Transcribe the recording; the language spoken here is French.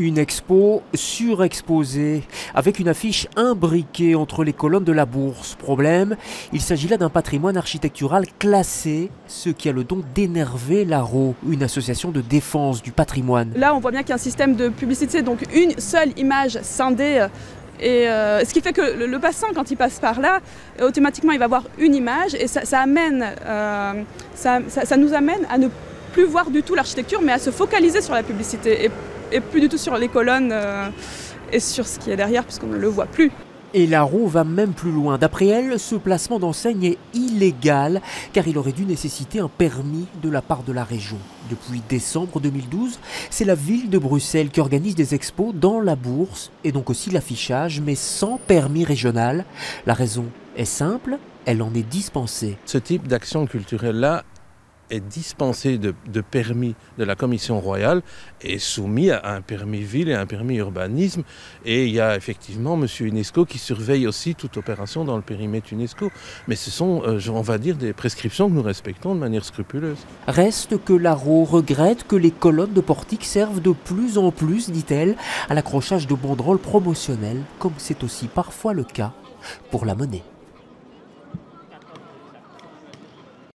Une expo surexposée, avec une affiche imbriquée entre les colonnes de la bourse. Problème, il s'agit là d'un patrimoine architectural classé, ce qui a le don d'énerver l'ARO, une association de défense du patrimoine. Là, on voit bien qu'il y a un système de publicité, donc une seule image scindée. Et euh, ce qui fait que le, passant, quand il passe par là, automatiquement, il va voir une image et ça, amène, euh, ça, nous amène à ne plus voir du tout l'architecture, mais à se focaliser sur la publicité. Et plus du tout sur les colonnes euh, et sur ce qui est derrière puisqu'on ne le voit plus. Et la roue va même plus loin. D'après elle, ce placement d'enseigne est illégal car il aurait dû nécessiter un permis de la part de la région. Depuis décembre 2012, c'est la ville de Bruxelles qui organise des expos dans la bourse et donc aussi l'affichage, mais sans permis régional. La raison est simple, elle en est dispensée. Ce type d'action culturelle-là est dispensé de, permis de la Commission royale et soumis à un permis ville et un permis urbanisme. Et il y a effectivement M. UNESCO qui surveille aussi toute opération dans le périmètre UNESCO. Mais ce sont, euh, on va dire, des prescriptions que nous respectons de manière scrupuleuse. Reste que Laro regrette que les colonnes de portique servent de plus en plus, dit-elle, à l'accrochage de banderoles promotionnelles, comme c'est aussi parfois le cas pour la monnaie.